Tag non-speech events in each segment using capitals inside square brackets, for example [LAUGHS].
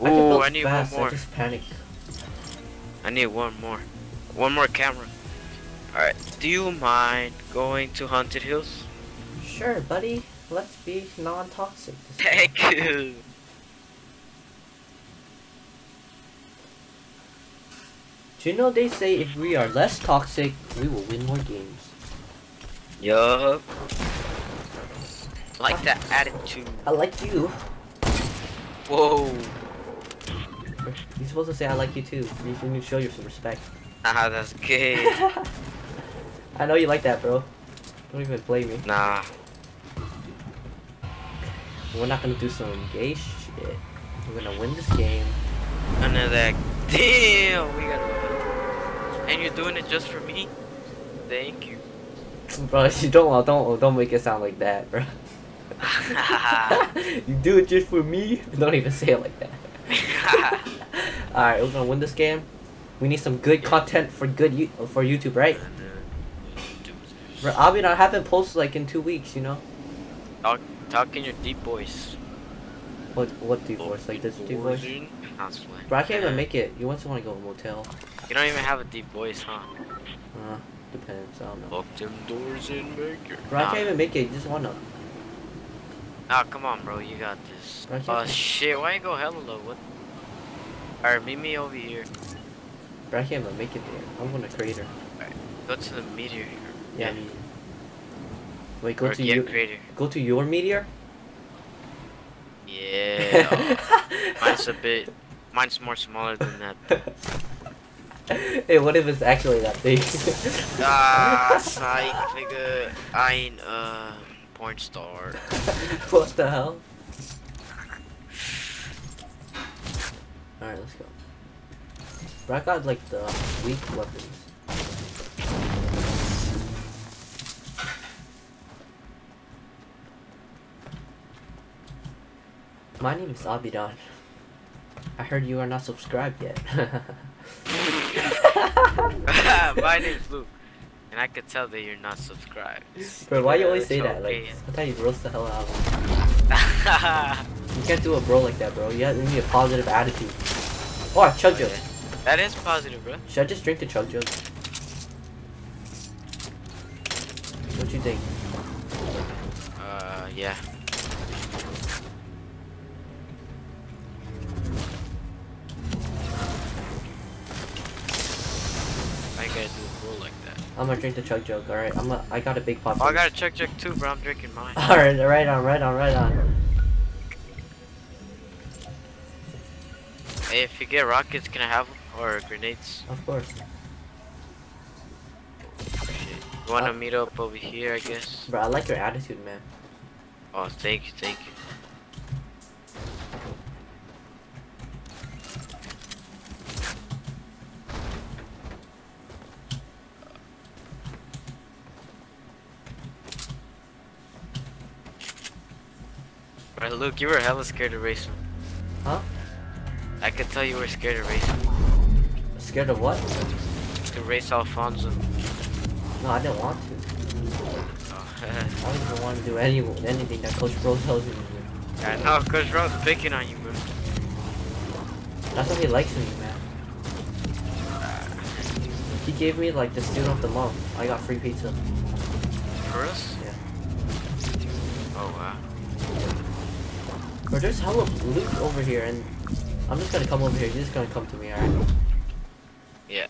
Ooh, build I need fast, one more. I just panic. I need one more. One more camera. Alright, do you mind going to Haunted Hills? Sure, buddy. Let's be non-toxic. [LAUGHS] Thank you. Do you know they say if we are less toxic, we will win more games? Yup. Like that attitude. I like you. Whoa. You're supposed to say I like you too. You need to show you some respect. Ah, that's gay. [LAUGHS] I know you like that, bro. Don't even blame me. Nah. We're not gonna do some gay shit. We're gonna win this game. None of that. Damn, we gotta win. And you're doing it just for me? Thank you. [LAUGHS] Bro, you don't don't don't make it sound like that, bro. [LAUGHS] you do it just for me? Don't even say it like that. Alright, we're gonna win this game. We need some good content for good you for YouTube, right? Bro, I mean, I haven't posted like in two weeks, you know. Talk, talk in your deep voice. What what deep voice? Like this deep voice? Bro, I can't even make it. You want someone to go to a motel? You don't even have a deep voice, huh? Uh, depends. I don't know. Lock them doors and make it. Bro, I can't even make it. You just wanna. Ah, come on, bro. You got this. Bro, I can't Oh, even- shit. Why you go hella low? What? Alright, meet me over here. Bro, I can't even make it there. I'm gonna crater. Go to the meteor. Yeah. Yeah. Wait, go or to yeah, you. crater. Go to your meteor. Yeah. [LAUGHS] mine's a bit. Mine's more smaller than that. [LAUGHS] hey, what if it's actually that big? [LAUGHS] ah, psych, nigga. I ain't a porn star. what the hell? Alright, let's go. Bro, I got like the weak weapons. My name is Abidan. I heard you are not subscribed yet. [LAUGHS] [LAUGHS] My name's Luke. And I could tell that you're not subscribed. bro, why you always say that? Like. I thought you roast the hell out of me. [LAUGHS] You can't do a bro like that, bro. You, have, you need a positive attitude. Oh, I chug jug. that is positive, bro. Should I just drink the chug jug? What you think? Uh, yeah. I gotta do a roll like that. I'm gonna drink the chug jug. All right, I'm a, I got a big pop. Oh, I got a chug jug too, bro. I'm drinking mine. [LAUGHS] All right, right on, right on, right on. Hey, if you get rockets, can I have them? Or grenades? Of course. Shit. You wanna Uh, meet up over here, I guess? Bro, I like your attitude, man. Oh, thank you, thank you. Bro, Luke, you were hella scared of racing. Huh? I could tell you were scared of racing. Scared of what? To race Alfonso. No, I didn't want to. Oh, [LAUGHS] I don't even want to do any anything that Coach Bro tells me to do. I know, Coach Ro's picking on you, bro. That's why he likes me, man. He gave me like the student of the month. I got free pizza. For us? Yeah. Oh, wow. Bro, there's hella loot over here, and I'm just gonna come over here. You're just gonna come to me, alright? Yeah.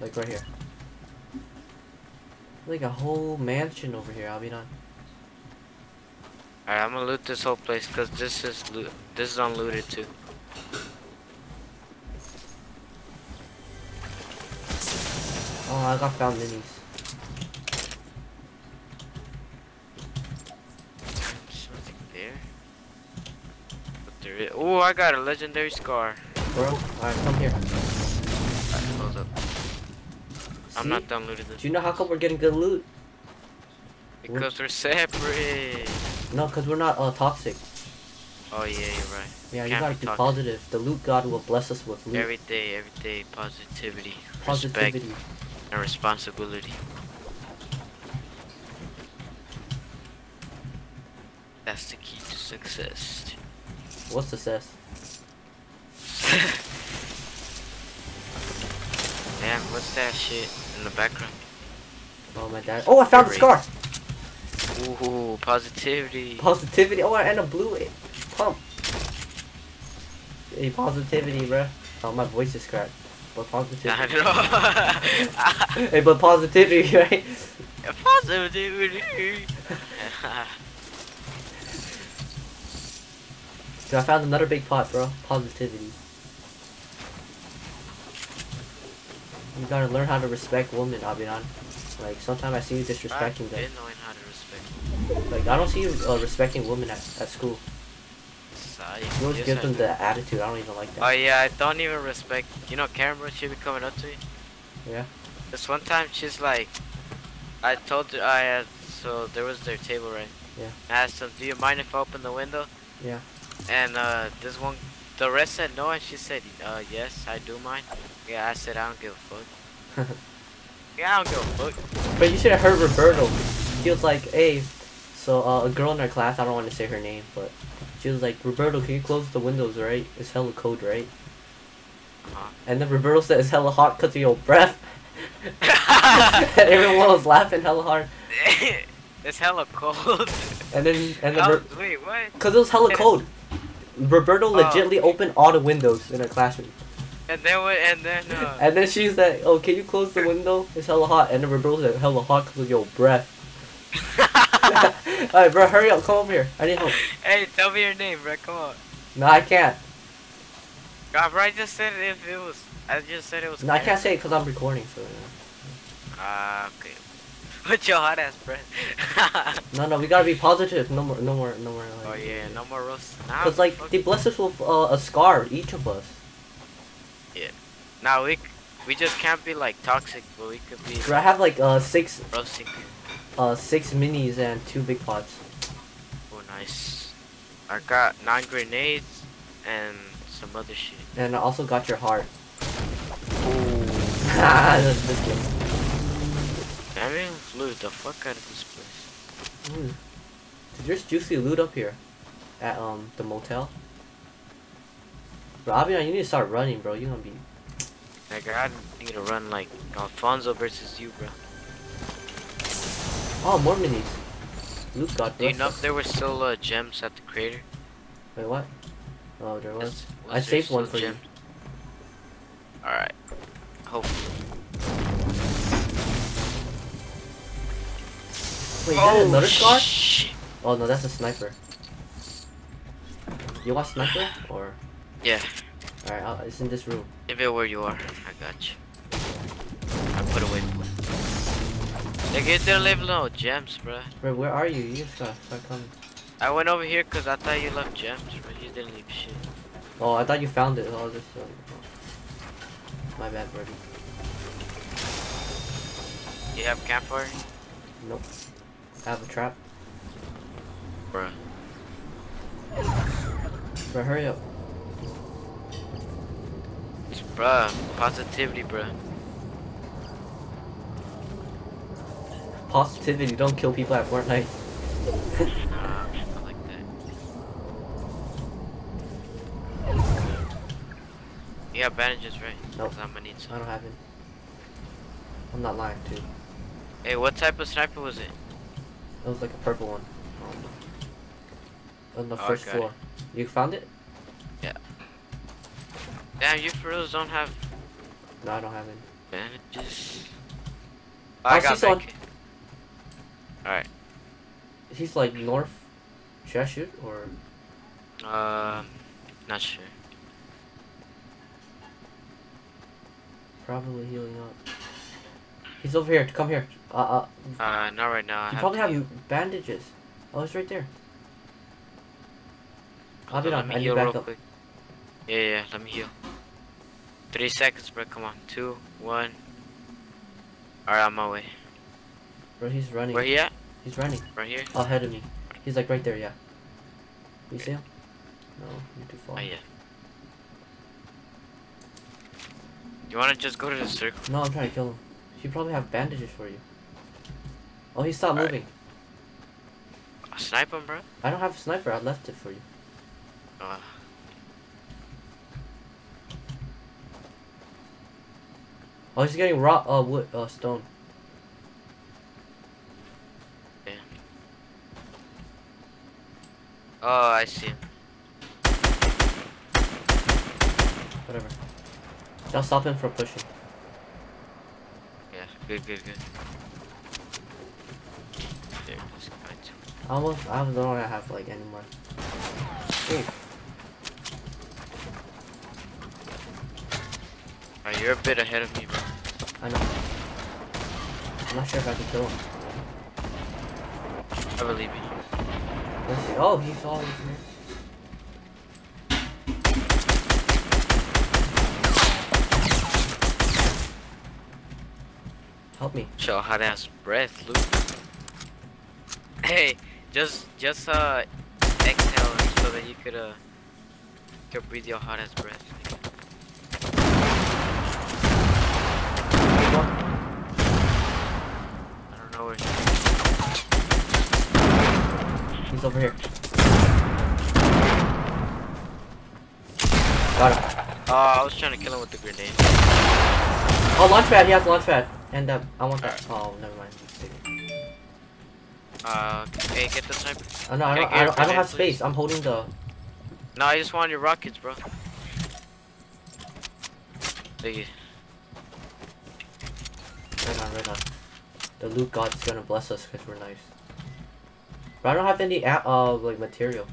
Like right here. Like a whole mansion over here, I'll be done. Alright, I'm gonna loot this whole place because this is loot. This is unlooted too. Oh, I got found minis. There's nothing there. But there. Oh, I got a legendary scar. Bro, alright, come here. Alright, hold up. I'm not done looting this. Do you know how come we're getting good loot? Because we're separate. No, because we're not uh, toxic. Oh yeah, you're right. Yeah, you gotta be be positive. The loot god will bless us with loot. Every day, every day, positivity, Positivity. respect, and responsibility. That's the key to success. What's success? Damn, what's that shit in the background? Oh my dad. Oh, I found the scar. Ooh, positivity. Positivity. Oh, and a blue pump. Hey, positivity, bro. Oh, my voice is cracked. But I positivity. know. [LAUGHS] hey, but positivity, [LAUGHS] right? positivity. [LAUGHS] Dude, I found another big pot, bro. Positivity. You gotta learn how to respect women, Abinan. Like, sometimes I see you disrespecting them. been how to respect. Like, I don't see you uh, respecting women at, at school. You always Yes, give I them do. the attitude. I don't even like that. Oh yeah, I don't even respect. You know, Cameron, she be coming up to me. Yeah? This one time, she's like, I told her I had. So there was their table, right? Yeah. I asked them, "Do you mind if I open the window?" Yeah. And uh, this one, the rest said no, and she said, uh, "Yes, I do mind." Yeah, I said I don't give a fuck. [LAUGHS] Yeah, I don't give a fuck. But you should have heard Roberto. He was like, hey, so uh, a girl in our class, I don't want to say her name, but she was like, Roberto, can you close the windows, right? It's hella cold, right? Uh-huh. And then Roberto said it's hella hot because of your breath. and [LAUGHS] [LAUGHS] everyone was laughing hella hard. it's hella cold. And then, and then, Oh, wait, what? cause it was hella cold. Roberto Oh. legitly opened all the windows in her classroom. And then what? And then uh, And then she's like, oh, can you close the window? It's hella hot. And then Roberto said, hella hot because of your breath. [LAUGHS] Alright, bro, hurry up, come over here. I need help. hey, tell me your name, bro. Come on. No, I can't. God, bro, I just said it if it was. I just said it was. No, I can't say it because I'm recording, so. Ah, okay. Put your hot ass breath. [LAUGHS] No, no, we gotta be positive. No more, no more, no more. Like, oh yeah, no more roast. Nah, Cause like they blessed us with uh, a scar, each of us. Yeah. Nah, we we just can't be like toxic, but we could be I have like uh six, roasting. uh six minis and two big pots. Oh, nice. I got nine grenades and some other shit. And I also got your heart. [LAUGHS] That's this game. I mean, loot the fuck out of this place. Ooh. There's juicy loot up here, at um the motel. Bro, Abian, you need to start running, bro. You're gonna be. Like, I need to run like Alfonso versus you, bro. Oh, more minis. Loot got Do you know if there were still uh, gems at the crater? Wait, what? Oh, there was. Is- I saved one for you. Alright. Hopefully. Wait, is that another scar? Oh. Oh no, that's a sniper. You want sniper or? Yeah, Alright, uh, it's in this room. leave it where you are. I got you. I put away. They get their level no gems, bro. Bro, where are you? You start coming. I went over here because I thought you left gems, but You didn't leave shit. Oh, I thought you found it. Oh, this. Uh, my bad, buddy. You have campfire? Nope. I have a trap. Bruh. Bruh, hurry up. Bruh, positivity, bruh. Positivity. Don't kill people at Fortnite. Nah, I like that. You have bandages, right? Nope. I'm gonna need some. I don't have it. I'm not lying, too. Hey, what type of sniper was it? It was like a purple one. On the Oh, first got floor. You found it? Yeah. Damn, you for reals don't have No, I don't have it. bandages. Oh, I I got see someone. Alright. He's like north Cheshire or Um, not sure. probably healing up. He's over here. Come here. Uh, uh. Uh, not right now. I You have probably to have bandages. Oh, it's right there. I'll Hold be on, let me I heal real up. quick. Yeah, yeah, let me heal. Three seconds, bro. Come on. Two, one. Alright, I'm on my way. Bro, he's running. Where he at? He's running. Right here? Ahead of me. He's like right there. Yeah. You see him? No, you're too far. Oh, yeah. You wanna just go to the circle? No, I'm trying to kill him. He probably have bandages for you. Oh, he stopped Alright. moving. Uh, snipe him, bro. I don't have a sniper. I left it for you. Uh, Oh, he's getting raw uh wood uh stone. Yeah. Oh, I see. Whatever. Don't stop him from pushing. Yeah, good, good, good. There, this guy too. I almost I don't want to have like any more. Hey, Alright, you're a bit ahead of me, bro. I know. I'm not sure if I can kill him. I believe in you. Let's see. Oh, he's always here. Help me. Show hot ass breath, Luke. Hey, just just uh exhale so that you could uh could breathe your hot ass breath. I don't know where. He's over here. Got him. Oh, I was trying to kill him with the grenade. Oh, launch pad. He has launch pad. And uh, I want that. Oh, never mind. Uh, hey, get the sniper. Oh no, I don't. I get I a don't, I don't have space. I'm holding the. No, I just wanted your rockets, bro. Thank you. Right on, right on. The loot god's gonna bless us because we're nice. But I don't have any uh like material.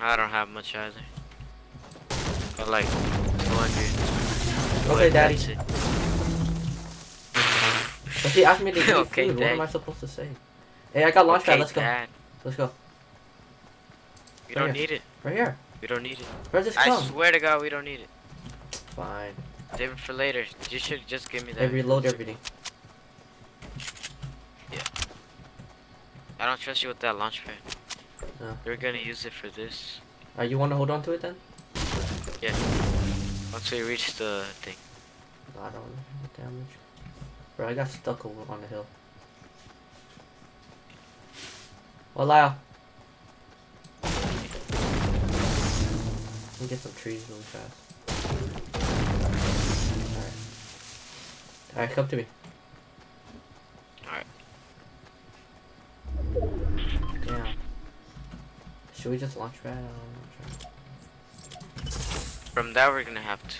I don't have much either. But like 200. Okay, But daddy. But he asked me to [LAUGHS] eat Okay, food. What am I supposed to say? Hey, I got launch pad. Let's go. Let's go. We Right don't here. need it. Right here. We don't need it. Where's this I come? swear to God, we don't need it. Fine. Save it for later. You should just give me that. Hey, reload everything. Yeah. I don't trust you with that launch pad. No. You're gonna use it for this. Uh, you want to hold on to it then? Yeah. Once we reach the thing. I don't. Damage? Bro, I got stuck over on the hill. Lyle. Let me get some trees really fast. Alright. Alright, come to me. Alright. Damn. Should we just launch pad? I don't know. From that, we're gonna have to.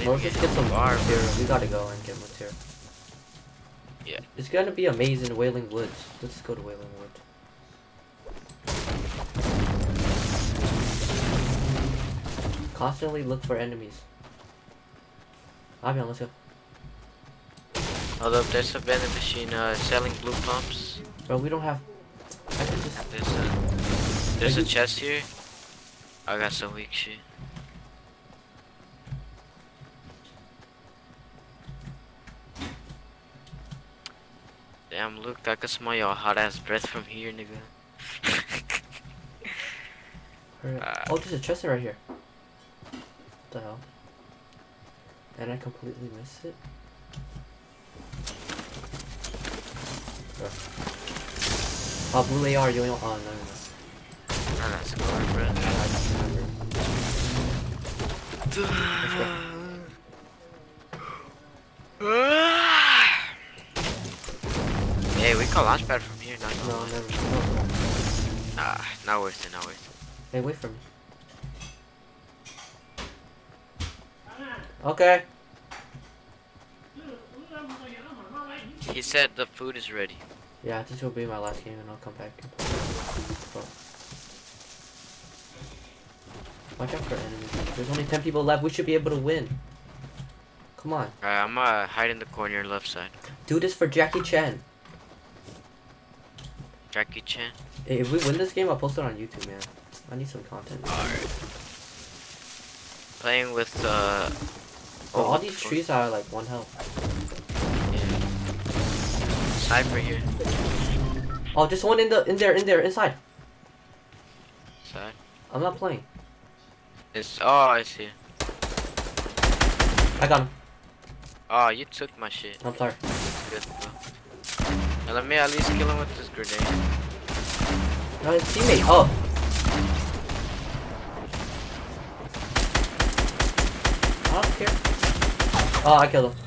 Damn, leave Or me just get some the bar, bro. material. We gotta go and get material. Yeah. It's gonna be amazing Wailing Woods. Let's go to Wailing Woods. Constantly look for enemies. Avion, let's go. Hold up, there's a vending machine uh, selling blue pumps. Bro, we don't have. I can just. There's a there's a you- chest here. I got some weak shit. Damn, look, I can smell your hot ass breath from here, nigga. [LAUGHS] Up. Uh, oh, there's a chest right here. What the hell? And I completely missed it. Oh, blue AR, you don't. Oh, no, no, no. Ah, that's cool, bro. I just remembered. Hey, we can launch pad from here, not No, lie. never. No. Nah, not worth it, not worth Hey, wait for me. Okay. He said the food is ready. Yeah, this will be my last game, and I'll come back and play. Fuck. Watch out for enemies. There's only 10 people left. We should be able to win. Come on. Alright, I'm gonna hide in the corner left side. Do this for Jackie Chan. Jackie Chan. Hey, if we win this game, I'll post it on YouTube, man. I need some content. Alright. Playing with uh Bro, all oh, these oh, trees are like one health. Yeah. Sniper here. Oh, just one in the in there, in there, inside. Side. I'm not playing. It's oh I see. I got him. Oh you took my shit. I'm sorry. Good. Now let me at least kill him with this grenade. No, his teammate. Oh. I Oh, I killed him.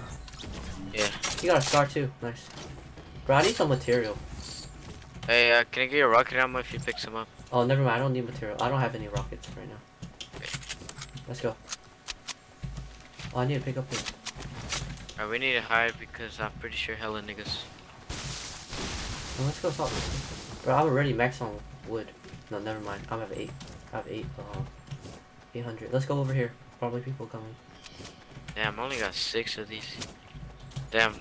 Yeah. He got a scar too. Nice. Bro, I need some material. Hey, uh, can I get your rocket ammo if you pick some up? Oh, never mind. I don't need material. I don't have any rockets right now. Let's go. Oh, I need to pick up here. Alright, we need to hide because I'm pretty sure hella niggas. Oh, let's go stop this. Bro, I'm already max on wood. No, never mind. I have eight. I have eight. Uh, 800. Let's go over here. Probably people coming. Damn, I only got six of these. Damn.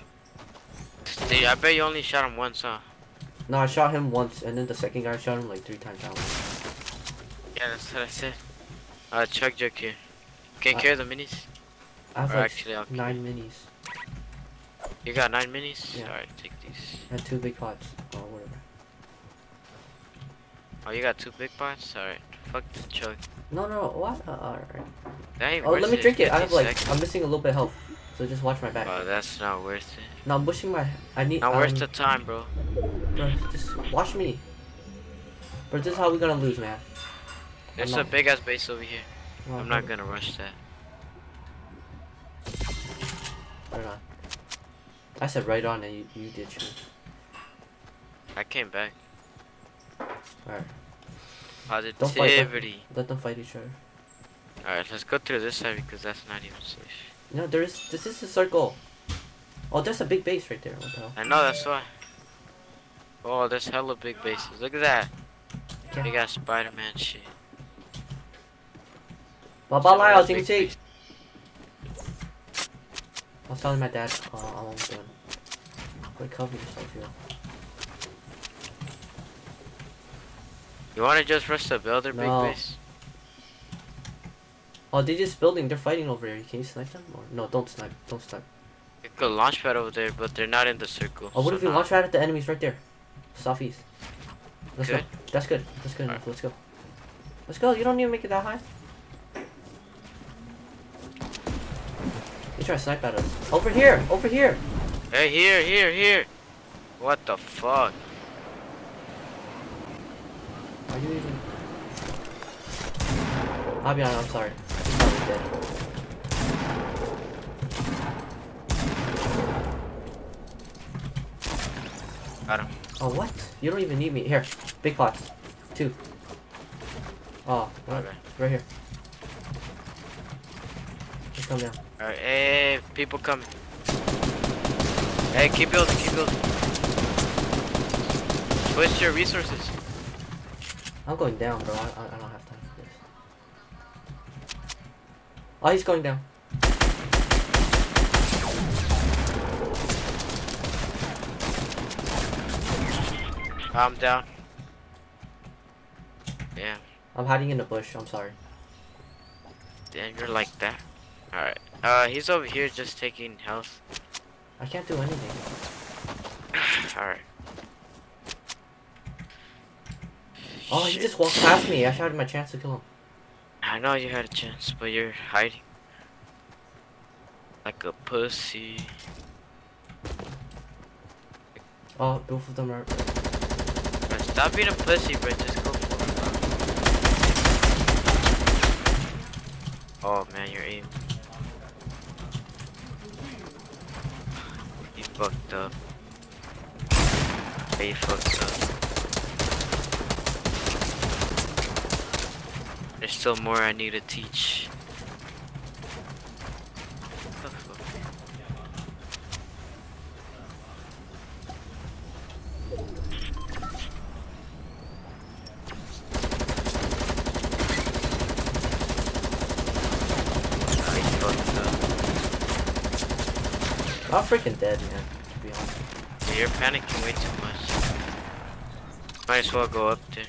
Dude, I bet you only shot him once, huh? No, I shot him once, and then the second guy shot him like three times out. Yeah, that's what I said. Uh, Chug Jug here. Can Uh, carry the minis? I have Or like actually, I'll nine minis You got nine minis? Yeah. Alright, take and two big pots. Or whatever. Oh, you got two big pots? Alright. Fuck the chug. No, no, what? Uh, alright. Oh, let me drink it. I have like, seconds. I'm missing a little bit of health. So just watch my back. Oh, that's not worth it. no, I'm pushing my, I need, Not um, worth the time, bro. bro, just watch me. But this is how we're gonna lose, man. There's a big ass base over here. No, I'm not gonna rush that. Right on. I said right on and you, you did too. I came back. Alright. Positivity. Don't fight them. Let them fight each other. Alright, let's go through this side because that's not even safe. No, there is, this is a circle. Oh, there's a big base right there. What the hell? I know, that's why. Oh, there's hella big bases. Look at that. Yeah. Big ass Spider-Man shit. Baba Some Lyle, other Ting big Ting. I was telling my dad, uh, I'm almost done. Quick cover yourself, yo. You wanna just rush the builder big No. base? Oh, they're just building. They're fighting over here. Can you snipe them? Or no, don't snipe. Don't snipe. You could launch pad over there, but they're not in the circle. Oh, what so if we nah. launch right at the enemies right there? Southeast. Let's Good. go. That's good. That's good enough. Let's go. Let's go. You don't need to make it that high. They try to snipe at us. Over here. Over here. Hey, here, here, here. What the fuck? Are you even? I'll be honest. I'm sorry. He's probably dead. Got him. Oh, what? You don't even need me. Here. Big pots. Two. Oh, right, Okay. right here. Just come down. Alright, hey, people coming. Hey, keep building, keep building. Switch your resources. I'm going down, bro. I, I, I don't have time Oh, he's going down. I'm down. Yeah, I'm hiding in the bush. I'm sorry. damn, you're like that. Alright. Uh, he's over here just taking health. I can't do anything. [SIGHS] Alright. Oh, he just walked past me. I shouted my chance to kill him. I know you had a chance, but you're hiding. Like a pussy. Oh, both of them are. Bro, stop being a pussy, bro. Just go for it. Oh man, you're aim. You fucked up. You fucked up. There's still more I need to teach. What the fuck? You fucked up. I'm freaking dead, man. To be honest. Yeah, You're panicking way too much. Might as well go up there.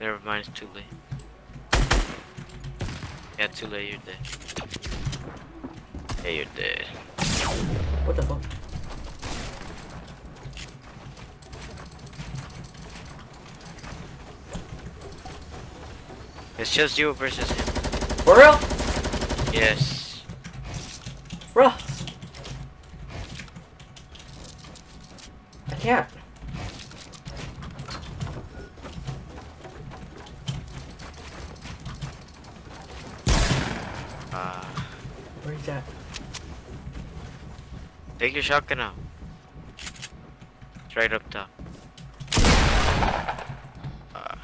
Never mind, it's too late. Yeah, too late, you're dead. Yeah, you're dead. What the fuck? It's just you versus him. For real? Yes. Bro. I can't. Uh, Where is that? Take your shotgun out. right up top. Uh,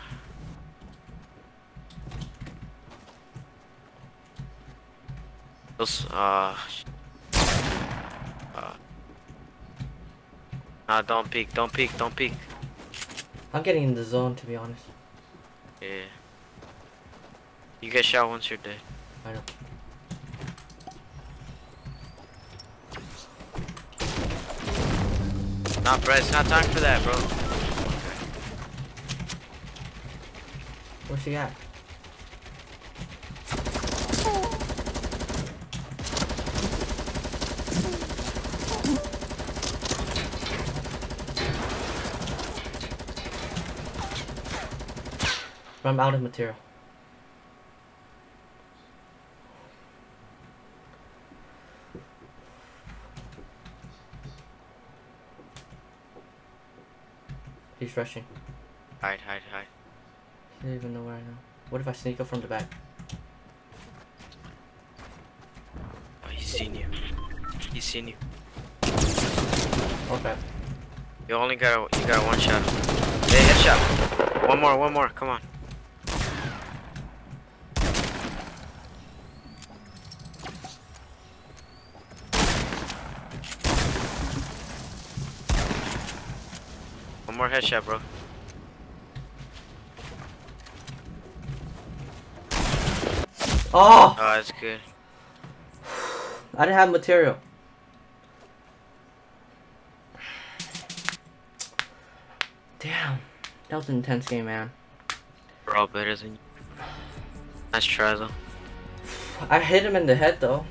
those, uh, uh, nah, don't peek, don't peek, don't peek. I'm getting in the zone to be honest. Yeah. You get shot once you're dead. I know. Nah, bro, it's not time for that, bro. Where's she got? I'm out of material. He's rushing. Hide, hide, hide. He doesn't even know where I am. What if I sneak up from the back? Oh, he's seen you. He's seen you. Okay. You only got you got one shot. Hey, headshot. One more, one more. Come on. More headshot, bro. Oh! Oh, that's good. I didn't have material. Damn. That was an intense game, man. We're all better than you. Nice try, though. I hit him in the head, though.